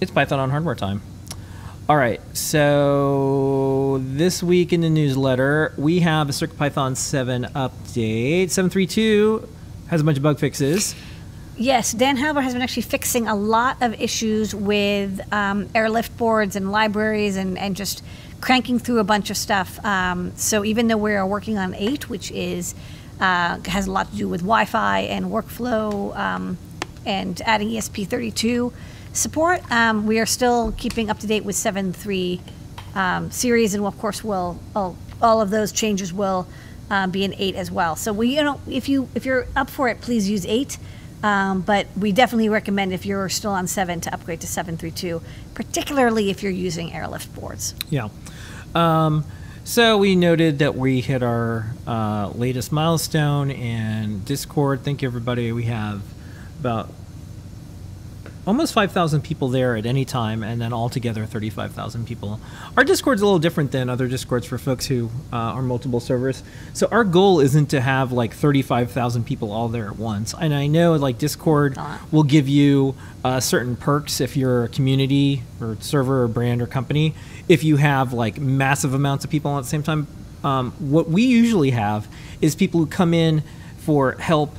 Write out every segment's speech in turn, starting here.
It's Python on hardware time. All right, so this week in the newsletter, we have a CircuitPython 7 update. 732 has a bunch of bug fixes. Yes, Dan Halbert has been actually fixing a lot of issues with um, airlift boards and libraries and, and just cranking through a bunch of stuff. Um, so even though we are working on 8, which is uh, has a lot to do with Wi-Fi and workflow um, and adding ESP32 support, um, we are still keeping up to date with 7.3 um, series, and of course, will all, all of those changes will uh, be in 8 as well. So we, you know, if you if you're up for it, please use 8. Um, but we definitely recommend if you're still on 7 to upgrade to 732, particularly if you're using airlift boards. Yeah. Um, so we noted that we hit our uh, latest milestone in Discord. Thank you, everybody. We have about almost 5,000 people there at any time, and then altogether 35,000 people. Our Discord's a little different than other Discords for folks who uh, are multiple servers. So our goal isn't to have like 35,000 people all there at once. And I know like Discord will give you uh, certain perks if you're a community or server or brand or company. If you have like massive amounts of people at the same time, um, what we usually have is people who come in for help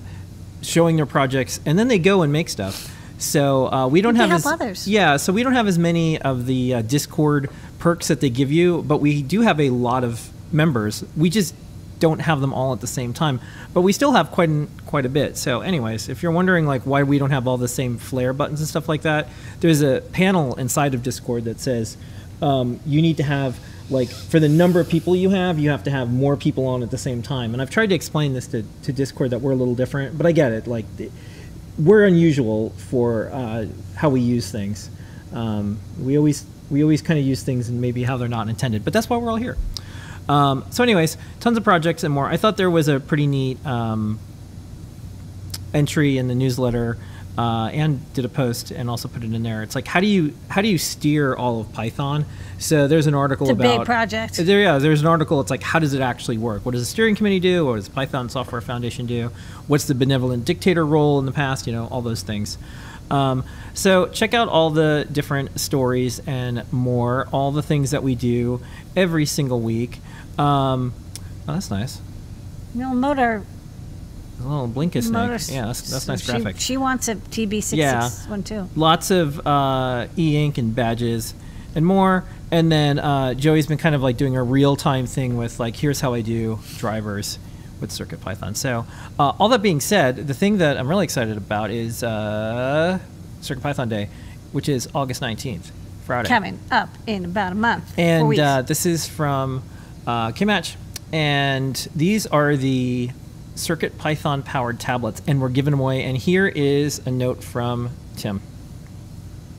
showing their projects and then they go and make stuff. So uh, we don't have as others. yeah. So we don't have as many of the uh, Discord perks that they give you, but we do have a lot of members. We just don't have them all at the same time, but we still have quite an, quite a bit. So, anyways, if you're wondering like why we don't have all the same flare buttons and stuff like that, there's a panel inside of Discord that says um, you need to have like for the number of people you have, you have to have more people on at the same time. And I've tried to explain this to, to Discord that we're a little different, but I get it. Like we're unusual for uh, how we use things. Um, we always we always kind of use things and maybe how they're not intended, but that's why we're all here. Um, so, anyways, tons of projects and more. I thought there was a pretty neat um, entry in the newsletter, uh, and did a post and also put it in there. It's like how do you how do you steer all of Python? So there's an article It's a about big project. there, yeah, there's an article. It's like, how does it actually work? What does the steering committee do? What does Python Software Foundation do? What's the benevolent dictator role in the past? You know, all those things. Um, so check out all the different stories and more, all the things that we do every single week. Um, oh, that's nice. You know, motor. A little Blinka's motor snake. Yeah, that's, that's nice she, graphic. She wants a TB Yeah. 6612. lots of uh, e-ink and badges and more and then uh, joey's been kind of like doing a real-time thing with like here's how i do drivers with circuit python so uh, all that being said the thing that i'm really excited about is uh, circuit python day which is august 19th friday Coming up in about a month. and uh, this is from uh, Kmatch, and these are the Circuit Python powered tablets, and we're giving them away. And here is a note from Tim.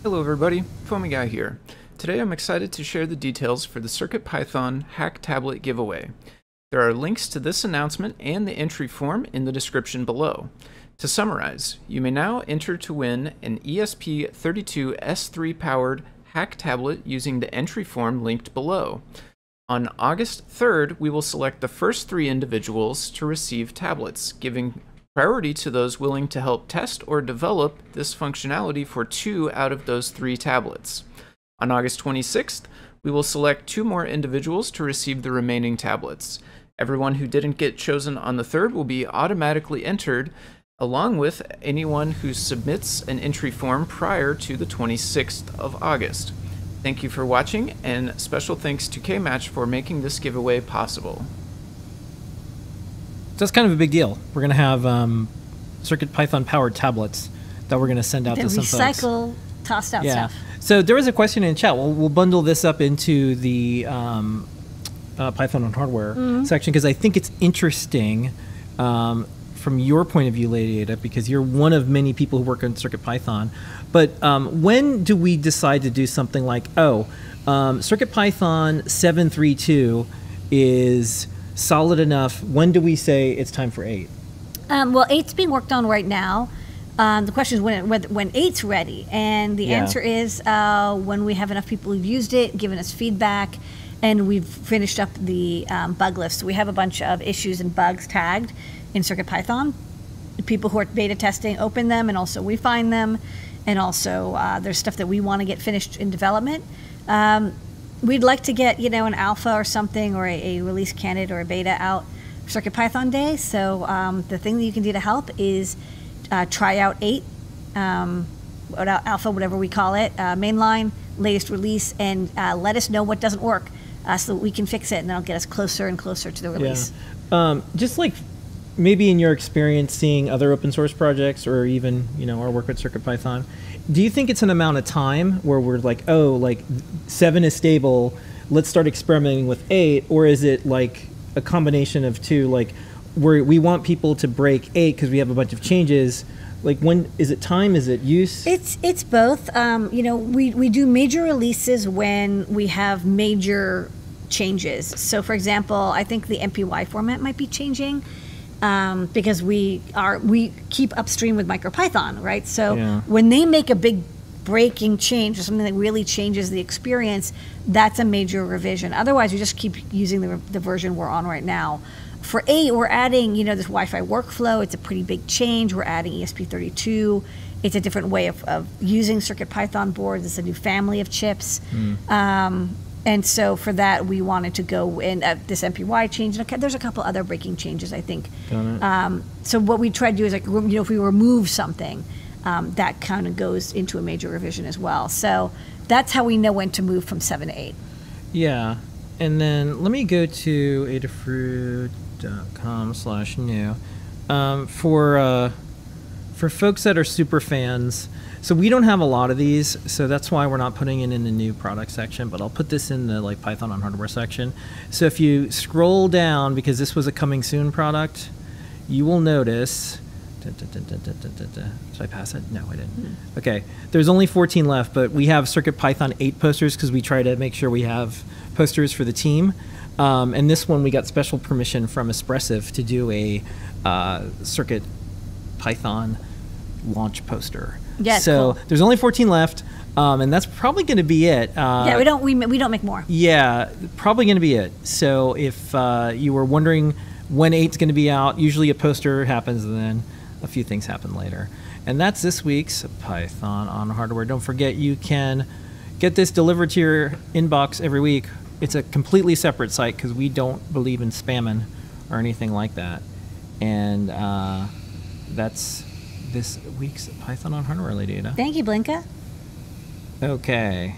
Hello everybody, Foamy Guy here. Today I'm excited to share the details for the Circuit Python Hack Tablet giveaway. There are links to this announcement and the entry form in the description below. To summarize, you may now enter to win an E ESP32S3 powered Hack Tablet using the entry form linked below. On August 3rd, we will select the first three individuals to receive tablets, giving priority to those willing to help test or develop this functionality for two out of those three tablets. On August 26th, we will select two more individuals to receive the remaining tablets. Everyone who didn't get chosen on the 3rd will be automatically entered, along with anyone who submits an entry form prior to the 26th of August. Thank you for watching, and special thanks to Kmatch for making this giveaway possible. So that's kind of a big deal. We're going to have um, Circuit Python powered tablets that we're going to send out the to some folks. recycle tossed out Yeah. stuff. So there was a question in chat. We'll, we'll bundle this up into the um, uh, Python on hardware Mm-hmm. section because I think it's interesting um, from your point of view, Lady Ada, because you're one of many people who work on Circuit Python. But um, when do we decide to do something like, oh, um, Circuit Python 732 is solid enough? When do we say it's time for 8? Um, well, eight's being worked on right now. Um, the question is when, when when eight's ready, and the Yeah. answer is uh, when we have enough people who've used it, given us feedback, and we've finished up the um, bug list. So we have a bunch of issues and bugs tagged in CircuitPython. People who are beta testing open them, and also we find them, and also uh, there's stuff that we want to get finished in development. Um, we'd like to get you know an alpha or something or a, a release candidate or a beta out for Circuit Python Day. So um, the thing that you can do to help is uh, try out eight, um, alpha, whatever we call it, uh, mainline latest release, and uh, let us know what doesn't work. Uh, so that we can fix it, and that'll get us closer and closer to the release. Um, just like maybe in your experience seeing other open source projects or even you know our work with CircuitPython, do you think it's an amount of time where we're like, oh, like seven is stable, let's start experimenting with eight, or is it like a combination of two, like where we want people to break eight because we have a bunch of changes. Like when is it time? Is it use? It's it's both. Um, you know, we we do major releases when we have major changes. So, for example, I think the MPY format might be changing um, because we are we keep upstream with MicroPython, right? So Yeah. when they make a big breaking change or something that really changes the experience, that's a major revision. Otherwise, we just keep using the, the version we're on right now. For eight, we're adding, you know, this Wi-Fi workflow. It's a pretty big change. We're adding E ESP32. It's a different way of, of using CircuitPython boards. It's a new family of chips. Um, and so for that, we wanted to go in uh, this MPY change. And okay, there's a couple other breaking changes, I think. Um, so what we try to do is like, you know, if we remove something, um, that kind of goes into a major revision as well. So that's how we know when to move from seven to eight. Yeah. And then let me go to adafruit.com slash new. Um, for, uh, for folks that are super fans, so we don't have a lot of these, so that's why we're not putting it in the new product section, but I'll put this in the like Python on hardware section. So if you scroll down, because this was a coming soon product, you will notice. da, da, da. Did I pass it? No, I didn't. Okay, there's only 14 left, but we have Circuit Python 8 posters because we try to make sure we have posters for the team. Um, and this one we got special permission from Espressif to do a uh, Circuit Python launch poster. Yeah, So cool. there's only 14 left, um, and that's probably going to be it. Uh, yeah, we don't we, we don't make more. yeah, probably going to be it. So if uh, you were wondering when eight's going to be out, usually a poster happens, and then a few things happen later. And that's this week's Python on hardware. Don't forget you can get this delivered to your inbox every week. It's a completely separate site because we don't believe in spamming or anything like that. And uh, that's this week's Python on hardware, Ada. Thank you, Blinka. Okay.